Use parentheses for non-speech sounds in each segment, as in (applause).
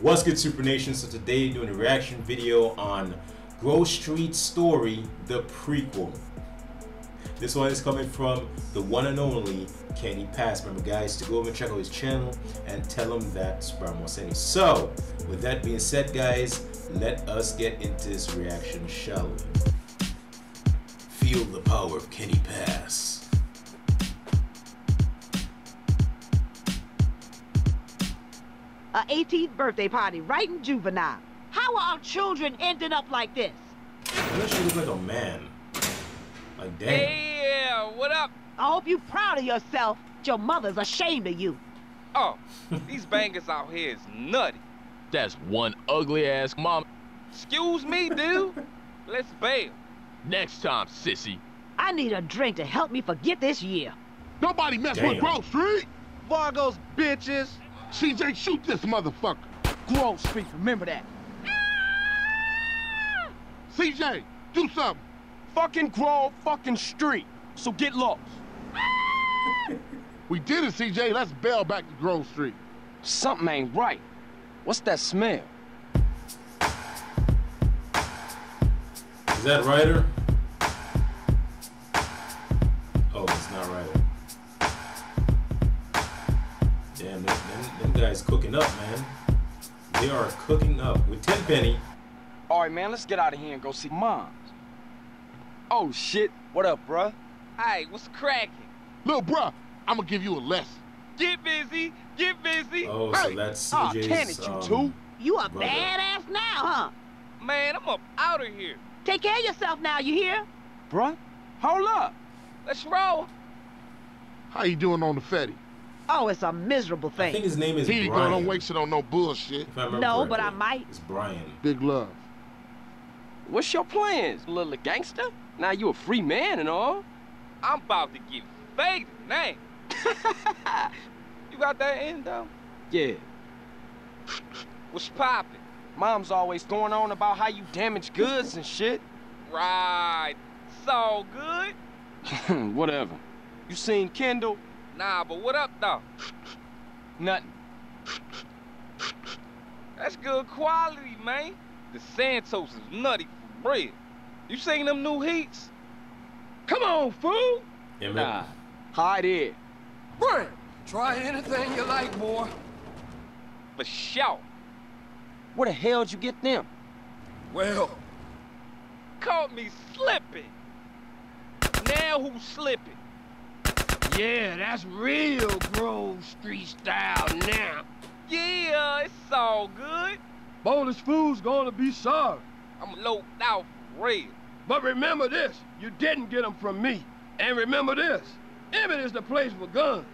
What's good, Super Nation? So today, doing a reaction video on Grove Street Story, the prequel. This one is coming from the one and only Kenny Pass. Remember, guys, to go over and check out his channel and tell him that Sparmo sent you. So, with that being said, guys, let us get into this reaction, shall we? Feel the power of Kenny Pass. A 18th birthday party right in juvenile. How are our children ending up like this? Unless you look like a man. Like, damn. Yeah, what up? I hope you proud of yourself. Your mother's ashamed of you. Oh, (laughs) these bangers out here is nutty. That's one ugly ass mom. Excuse me, dude. (laughs) Let's bail. Next time, sissy. I need a drink to help me forget this year. Nobody mess Damn. with Grove Street. Vagos, bitches. CJ, shoot this motherfucker. Grove Street, remember that. CJ, do something. Fucking Grove fucking Street. So get lost. We did it, CJ. Let's bail back to Grove Street. Something ain't right. What's that smell? Is that Ryder? Oh, it's not Ryder. Them, them guys cooking up, man. They are cooking up with Tenpenny. All right, man, let's get out of here and go see moms. Oh, shit. What up, bruh? Hey, what's cracking? Little bruh, I'm gonna give you a lesson. Get busy, get busy. Oh, so Hey! that's Aw, CJ's. can it, you um, two? You a brother. badass now, huh? Man, I'm up out of here. Take care of yourself now, you hear? Bruh? Hold up. Let's roll. How you doing on the Fetty? Oh, it's a miserable thing. I think thing. his name is Here you go, Brian. don't waste it on no bullshit. If I No, but I might. It's Brian. Big love. What's your plans, little gangster? Now you a free man and all. I'm about to get faded now. you got that in, though? Yeah. What's poppin'? Mom's always going on about how you damage goods and shit. Right. So good? (laughs) Whatever. You seen Kendl? Nah, but what up, though? Nothing. That's good quality, man. The Santos is nutty for real. You seen them new heats? Come on, fool. Yeah, man. Nah. Hide it. Brian, try anything you like, boy. For sure. Where the hell'd you get them? Well, Caught me slipping. Now who's slipping? Yeah, that's real Grove Street style now. Yeah, it's all good. Bonus fool's gonna be sorry. I'm loped out for real. But remember this, you didn't get them from me. And remember this, Emmet is the place for guns.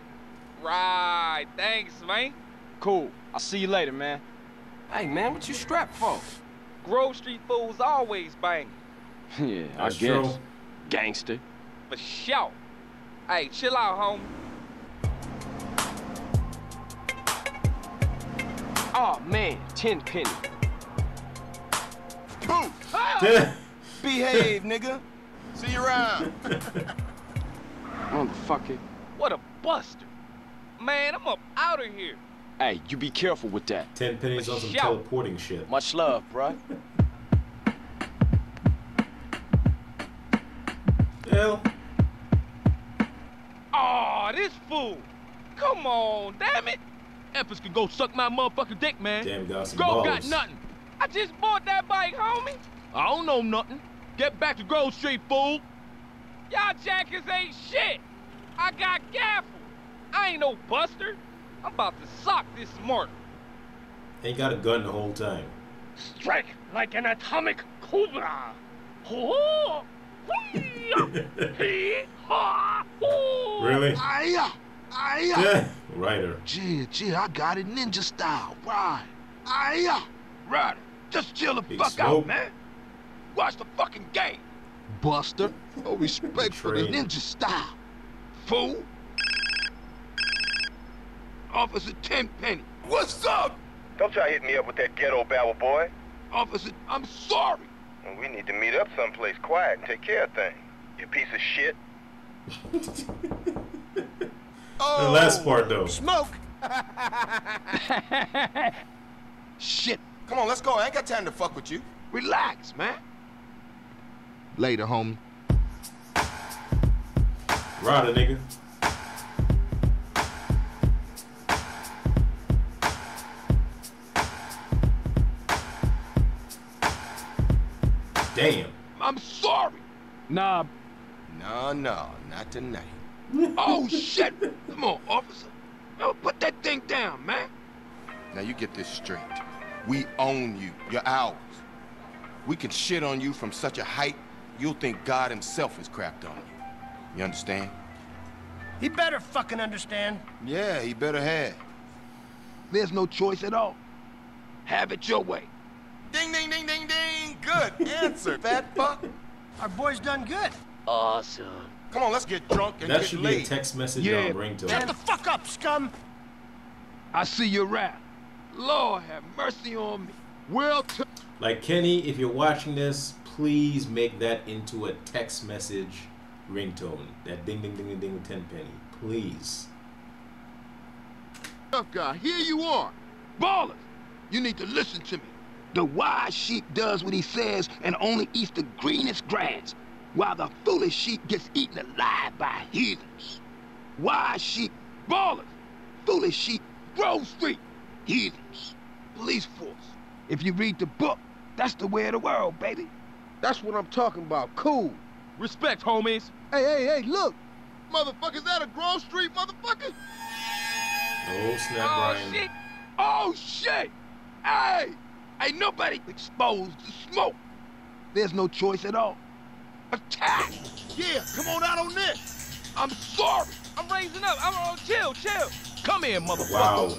Right, thanks, man. Cool. I'll see you later, man. Hey, man, what you strapped for? Grove Street fools always bang. (laughs) yeah, That's I guess. true. Gangster. For sure. Hey, chill out, homie. Oh, man, Tenpenny. Boo! (laughs) Behave, nigga. See you around. (laughs) Motherfucker. What a buster. Man, I'm up out of here. Hey, you be careful with that. Tenpenny's on some Shout. teleporting shit. Much love, bruh. (laughs) Hell. Aw, this fool. Come on, damn it. Efforts can go suck my motherfucking dick, man. Damn, got some Grove balls. got nothing. I just bought that bike, homie. I don't know nothing. Get back to Grove Street, fool. Y'all jackers ain't shit. I got gaffled. I ain't no buster. I'm about to sock this mark. Ain't got a gun the whole time. Strike like an atomic cobra. Oh, really? Aya! Aya! Yeah. Ryder. Gee, gee, I got it ninja style. Right. Aya! Ryder, just chill the Big fuck smoke. out, man. Watch the fucking game, Buster. No respect for the ninja style. fool. Officer Tenpenny. What's up? Don't try to hit me up with that ghetto babble, boy. Officer, I'm sorry. We need to meet up someplace quiet and take care of things. You piece of shit. (laughs) oh, The last part though. Smoke. (laughs) Shit. Come on, let's go. I ain't got time to fuck with you. Relax, man. Later, homie. Rada, nigga. Damn. I'm sorry. Nah, No, no, not tonight. (laughs) Oh, shit. Come on, officer. Now put that thing down, man. Now you get this straight. We own you. You're ours. We can shit on you from such a height, you'll think God himself is crapped on you. You understand? He better fucking understand. Yeah, he better have. There's no choice at all. Have it your way. Ding, ding, ding, ding, ding. Good answer, (laughs) fat fuck. Our boy's done good. Awesome. Come on, let's get drunk and That get should be a laid. text message Yeah. on ringtone. Shut the fuck up, scum! I see your rap. Lord have mercy on me. Well, Like Kenny, if you're watching this, please make that into a text message ringtone. That ding ding ding ding ding Tenpenny. Please. tough guy, here you are. Ballas. You need to listen to me. The wise sheep does what he says and only eats the greenest grass, while the foolish sheep gets eaten alive by heathens. Wise sheep, Ballas. foolish sheep, Grove Street, heathens. Police force. If you read the book, that's the way of the world, baby. That's what I'm talking about. Cool. respect, homies. Hey, hey, hey, look. Motherfuckers that a Grove Street, motherfucker. Oh snap, Oh, Brian. shit. Oh, shit. Hey. Ain't nobody exposed to smoke. There's no choice at all. Attack. Yeah, come on out on this. I'm sorry. I'm raising up. I'm on chill, chill. Come here, motherfucker. Wow.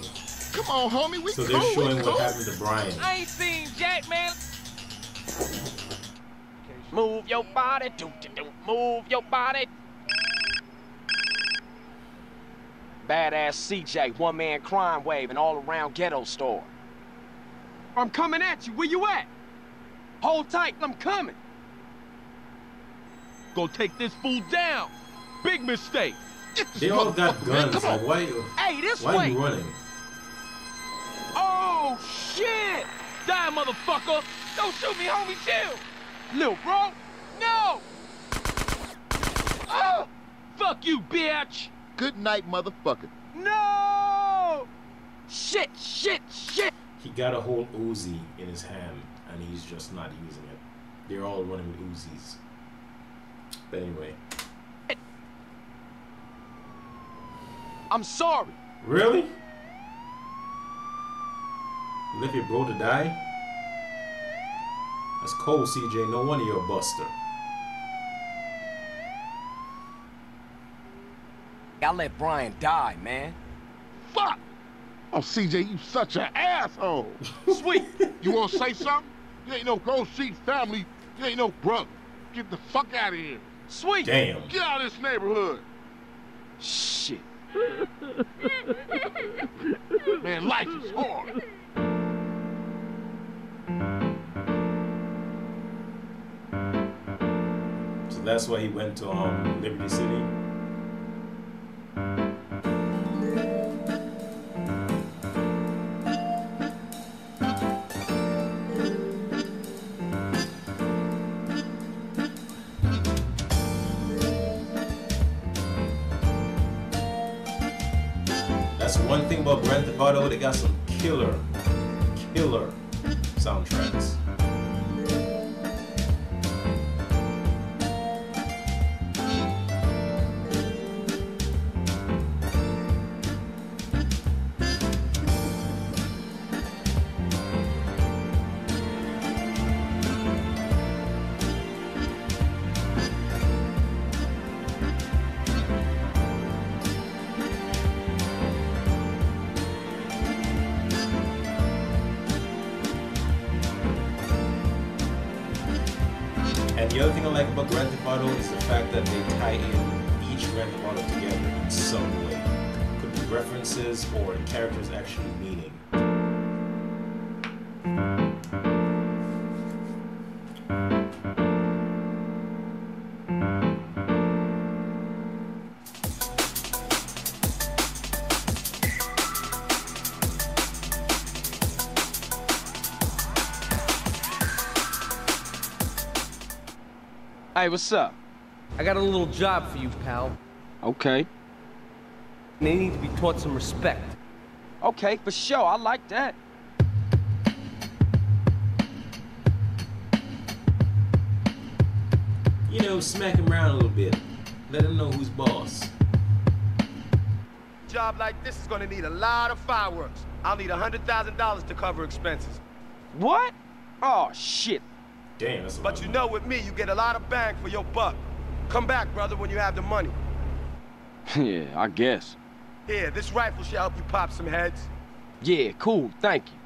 Come on, homie. We So cool. they're showing we what cool. happened to Brian. I ain't seen Jack, man. Move your body, do do do. Move your body. Badass CJ, one man crime wave, and all around ghetto store. I'm coming at you. Where you at? Hold tight. I'm coming. Go take this fool down. Big mistake. They all got motherfucker, man. guns. Come Like on. why? Hey, this Why are way. you running? Oh, shit. Die, motherfucker. Don't shoot me, homie. Chill. Lil bro. No. Oh, Fuck you, bitch. Good night, motherfucker. no. Shit, shit, shit. He got a whole Uzi in his hand, and he's just not using it. They're all running with Uzis. But anyway, I'm sorry. really? You left your bro to die? That's cold, CJ. No wonder you're a buster. I let Brian die, man. Fuck. Oh, CJ, you such an asshole. (laughs) Sweet. You want to say something? You ain't no Grove Street family. You ain't no brother. Get the fuck out of here. Sweet. Damn. Get out of this neighborhood. Shit. Man, life is hard. So that's why he went to um, Liberty City. That's one thing about Grand Theft Auto. They got some killer, killer soundtracks. some way. Could be references or a character's actual meaning. Hey, what's up? I got a little job for you, pal. Okay. They need to be taught some respect. Okay, for sure. I like that. You know, smack him around a little bit. Let him know who's boss. job like this is gonna need a lot of fireworks. I'll need a $100,000 to cover expenses. What? Oh, shit. Damn, that's a But you know with me, you get a lot of bang for your buck. Come back, brother, when you have the money. (laughs) yeah, I guess. Here, this rifle should help you pop some heads. Yeah, cool. Thank you.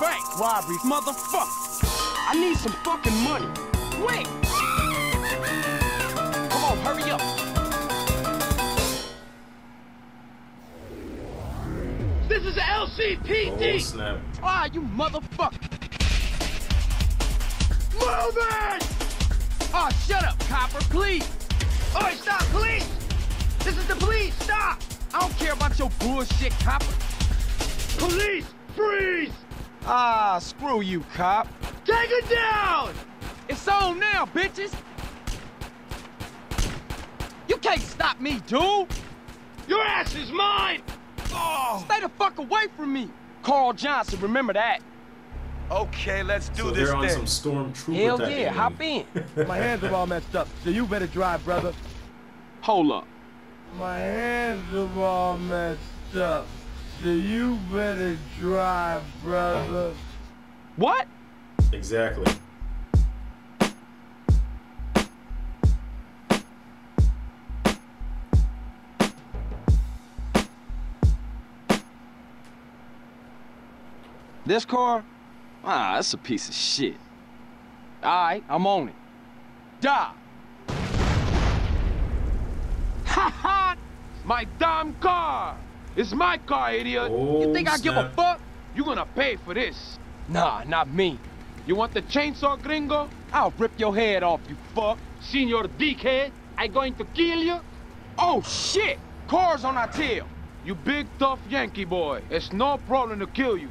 Bank robbery, motherfucker. I need some fucking money. Wait! Come on, hurry up. This is LCPD! Oh, snap. Ah, you motherfucker. Move it! Oh, shut up, copper, please. Oi, stop, police! This is the police, stop! I don't care about your bullshit, copper. Police, freeze! Ah, screw you, cop. Take it down! It's on now, bitches. You can't stop me, dude. Your ass is mine! Oh, stay the fuck away from me. Carl Johnson, remember that. Okay, let's do So this they're on thing. some stormtrooper Hell type yeah, of hop thing. in. (laughs) My hands are all messed up, so you better drive, brother. Hold up. My hands are all messed up, so you better drive, brother. What? Exactly. This car? Ah, that's a piece of shit. All right, I'm on it. Die. Ha ha! My damn car! It's my car, idiot! Oh, you think I give a fuck? You gonna pay for this. Nah, not me. You want the chainsaw, gringo? I'll rip your head off, you fuck. Senor dickhead, I going to kill you? Oh, shit! Car's on our tail. You big tough Yankee boy. It's no problem to kill you.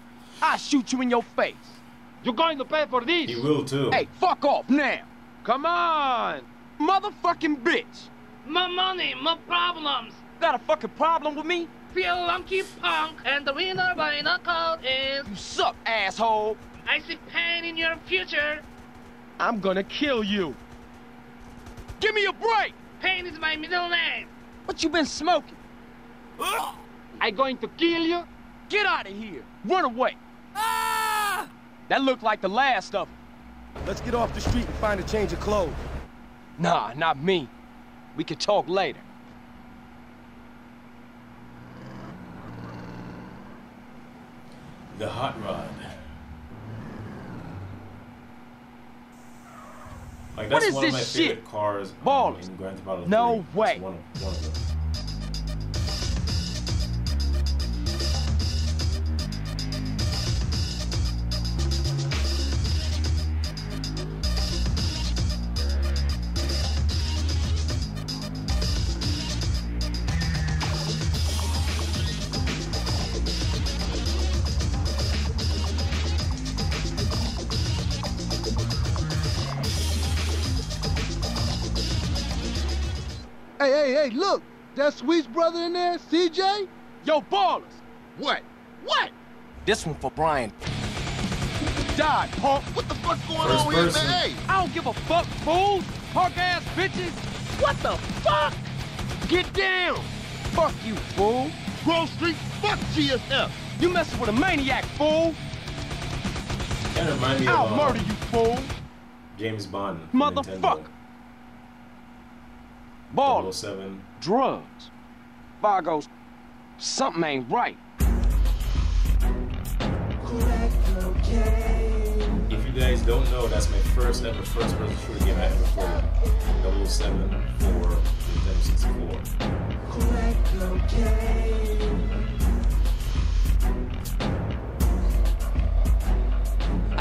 I'll shoot you in your face. You're going to pay for this? He will too. Hey, fuck off now. Come on! Motherfucking bitch. My money, my problems. Got a fucking problem with me? Feel lucky punk, and the winner by knockout is. You suck, asshole. I see pain in your future. I'm gonna kill you. Give me a break. Pain is my middle name. What you been smoking? I going to kill you? Get out of here. Run away. That looked like the last of them. Let's get off the street and find a change of clothes. Nah, not me. We can talk later. The hot rod. Like that's is one of my shit? favorite cars um, Ballas. in Grand Theft Auto 3. No That's way. One of, one of Hey, hey, hey, look! That Sweet's brother in there, CJ? Yo, Ballas. What? What? This one for Brian. Die, punk. What the fuck's going First on here, man? I don't give a fuck, fool! Punk ass bitches. What the fuck? Get down. Fuck you, fool. Grove Street, fuck GSF! You messing with a maniac, fool. Kind of remind me of I'll uh, murder you, fool. James Bond. from Motherfucker. 007. Drugs. Vagos. Something ain't right. If you guys don't know, that's my first ever first person shooter game I ever played. 007 for Nintendo 64.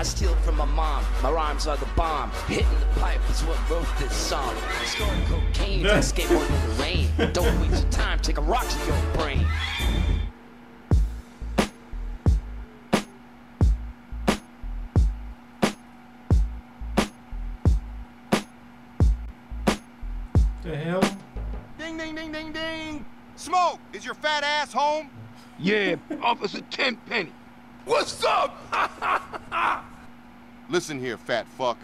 I steal from my mom. My rhymes are the bomb. Hitting the pipe is what wrote this song. Scoring cocaine, like skateboarding in the rain. (laughs) Don't waste your time, take a rock to your brain. The hell? Ding, ding, ding, ding, ding. Smoke, is your fat ass home? Yeah, (laughs) Officer Tenpenny. What's up? (laughs) Listen here, fat fuck.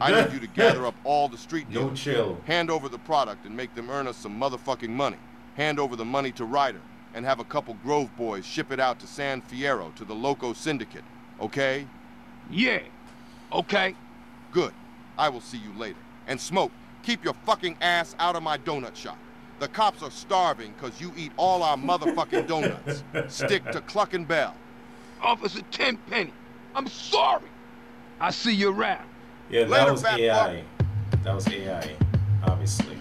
I need you to gather up all the street (laughs) No dealers. chill. Hand over the product and make them earn us some motherfucking money. Hand over the money to Ryder and have a couple Grove boys ship it out to San Fierro to the Loco Syndicate. Okay? Yeah. Okay. Good. I will see you later. And Smoke, keep your fucking ass out of my donut shop. The cops are starving because you eat all our motherfucking donuts. (laughs) Stick to Cluckin' Bell. Officer Tenpenny. I'm sorry. I see your rap. Yeah, that Later, was AI. That was AI, obviously.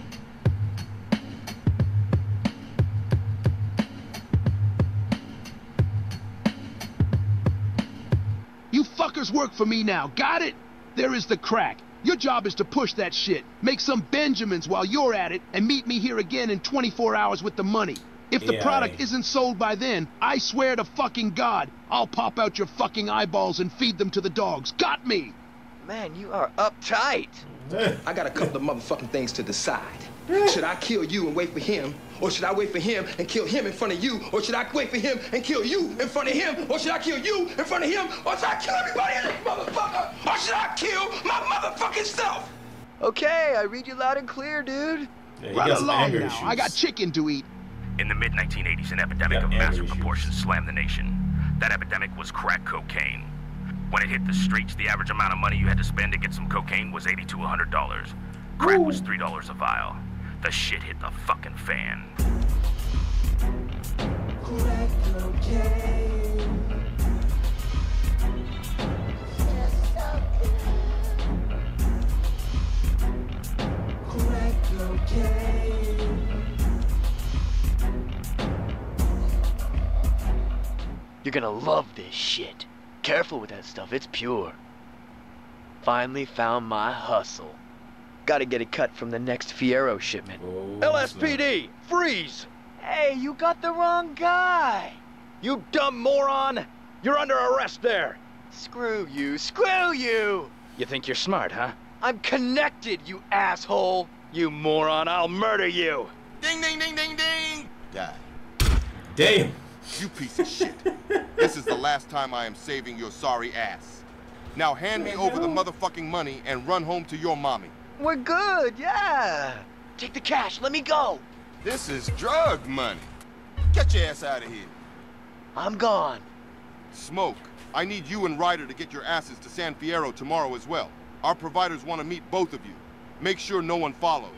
You fuckers work for me now, got it? There is the crack. Your job is to push that shit, make some Benjamins while you're at it, and meet me here again in 24 hours with the money. If the Yeah, product I- isn't sold by then, I swear to fucking God, I'll pop out your fucking eyeballs and feed them to the dogs. Got me? Man, you are uptight. (laughs) I got a couple of motherfucking things to decide. (laughs) Should I kill you and wait for him? Or should I wait for him and kill him in front of you? Or should I wait for him and kill you in front of him? Or should I kill you in front of him? Or should I kill everybody in this motherfucker? Or should I kill my motherfucking self? Okay, I read you loud and clear, dude. Run along now. I got chicken to eat. In the mid 1980s, an epidemic of massive proportions slammed the nation. That epidemic was crack cocaine. When it hit the streets, the average amount of money you had to spend to get some cocaine was 80 to $100. Crack was $3 a vial. The shit hit the fucking fan. You're gonna love this shit. Careful with that stuff, it's pure. Finally found my hustle. Gotta get it cut from the next Fierro shipment. Oh, LSPD, freeze! Hey, you got the wrong guy. You dumb moron! You're under arrest there. Screw you, screw you! You think you're smart, huh? I'm connected, you asshole! You moron, I'll murder you. Ding, ding, ding, ding, ding. Die. Damn. You piece of shit. this is the last time I am saving your sorry ass. Now hand me over the motherfucking money and run home to your mommy. We're good, yeah! Take the cash, let me go! This is drug money. Get your ass out of here. I'm gone. Smoke, I need you and Ryder to get your asses to San Fierro tomorrow as well. Our providers want to meet both of you. Make sure no one follows.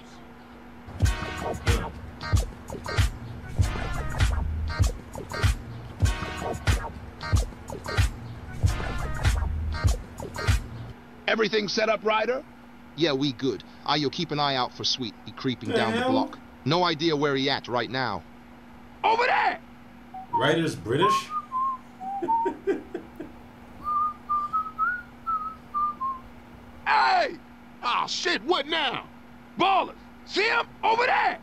Everything set up, Ryder? Yeah, we good. I you keep an eye out for Sweet. He creeping The down the block. No idea where he at right now. Over there! Ryder's British? (laughs) Hey! Oh shit, what now? Ballas, see him over there?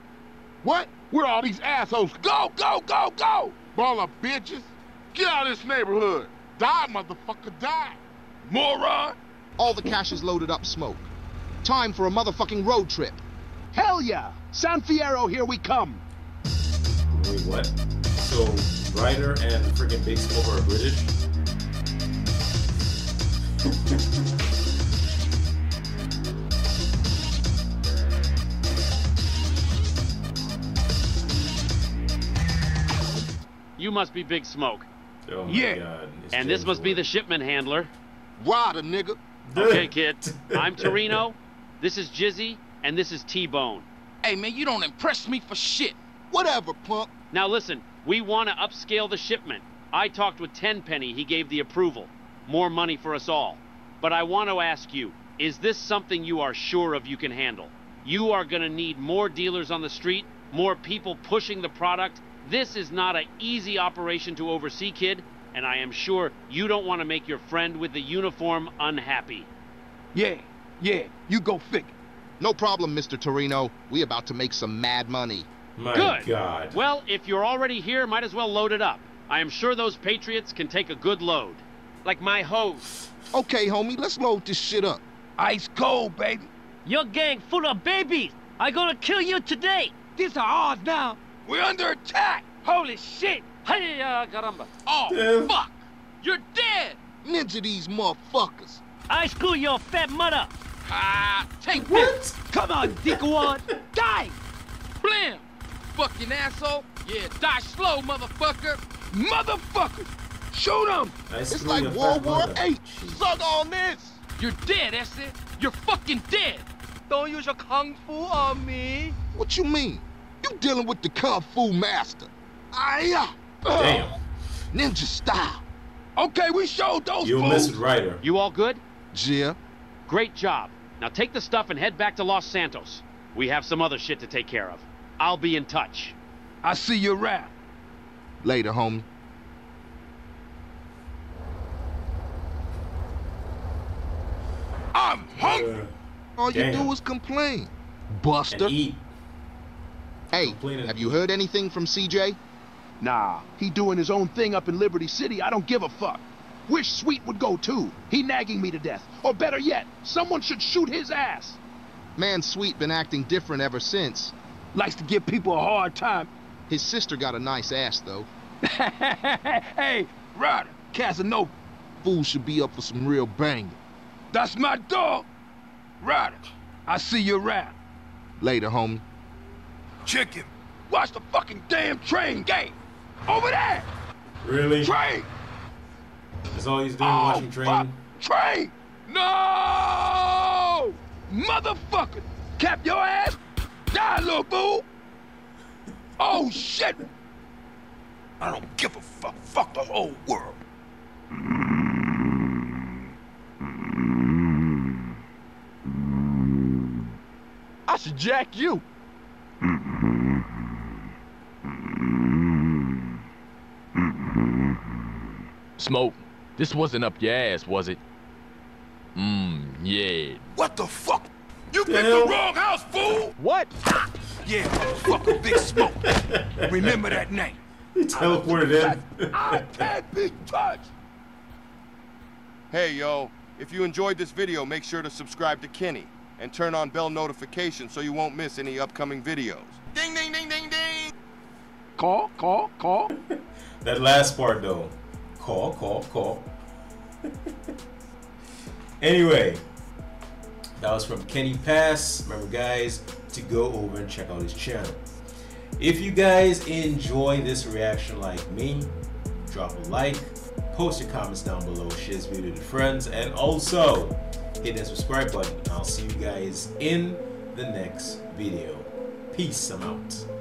What? Where all these assholes? Go, go, go, go! Baller bitches! Get out of this neighborhood! Die, motherfucker, die! Moron! All the cash is loaded up smoke. Time for a motherfucking road trip. Hell yeah! San Fierro, here we come! Wait, what? So, Ryder and freaking Big Smoke are British? You must be Big Smoke. Oh my Yeah. god. And this James must be the shipment handler. Ryder, nigga. Okay, (laughs) kid. I'm Toreno. This is Jizzy, and this is T-Bone. Hey, man, you don't impress me for shit. Whatever, punk. Now listen, we want to upscale the shipment. I talked with Tenpenny. He gave the approval. More money for us all. But I want to ask you, is this something you are sure of you can handle? You are going to need more dealers on the street, more people pushing the product. This is not an easy operation to oversee, kid, and I am sure you don't want to make your friend with the uniform unhappy. Yeah, yeah, you go figure. No problem, Mr. Toreno. We about to make some mad money. My Good. God. Well, if you're already here, might as well load it up. I am sure those patriots can take a good load. Like my hose. Okay, homie, let's load this shit up. Ice cold, baby. Your gang full of babies. I gonna kill you today. These are ours now. We're under attack. Holy shit. Hey, uh, caramba. Oh, Damn. fuck. You're dead. Ninja these motherfuckers. I school your fat mother. Ah, take What? Come on, dickwad. (laughs) Die. Blam! Fucking asshole! Yeah, die slow, motherfucker! Motherfucker! Shoot him! I It's like your World War mother. Eight. Suck on this! You're dead, that's it! You're fucking dead! Don't use your kung fu on me. What you mean? You dealing with the Kung Fu Master. Aya! Damn. Ninja style. Okay, we showed those You fools! missed Ryder. You all good? Yeah. Great job. Now take the stuff and head back to Los Santos. We have some other shit to take care of. I'll be in touch. I see you around. Later, homie. I'm hungry! Uh, All you do is complain. Buster. eat. Hey, Complain have you heard anything from CJ? Nah, he doing his own thing up in Liberty City. I don't give a fuck. Wish Sweet would go too. He nagging me to death. Or better yet, someone should shoot his ass. Man, Sweet been acting different ever since. Likes to give people a hard time. His sister got a nice ass, though. (laughs) hey, Ryder, Casanova, Fool should be up for some real banging. that's my dog! Ryder, I see you around. Later, homie. Chicken, watch the fucking damn train game! Over there! Really? Train! That's all he's doing, Oh, watching train. Train! No! Motherfucker! Cap your ass! Die, little fool! Oh, shit! I don't give a fuck. Fuck the whole world. I should jack you. Smoke, this wasn't up your ass, was it? Mmm, yeah. What the fuck? You The picked the wrong house, fool! What? Yeah, motherfucker, Big Smoke. Remember that name. He teleported in. I can't be touched. Hey, yo, if you enjoyed this video, make sure to subscribe to Kenny and turn on bell notifications so you won't miss any upcoming videos. Ding, ding, ding, ding, ding! Call, call, call. (laughs) That last part though. Call, call, call. anyway, that was from Kenny Pass. Remember, guys, to go over and check out his channel. If you guys enjoy this reaction like me, drop a like, post your comments down below, share this video to friends, and also hit that subscribe button. I'll see you guys in the next video. Peace. I'm out.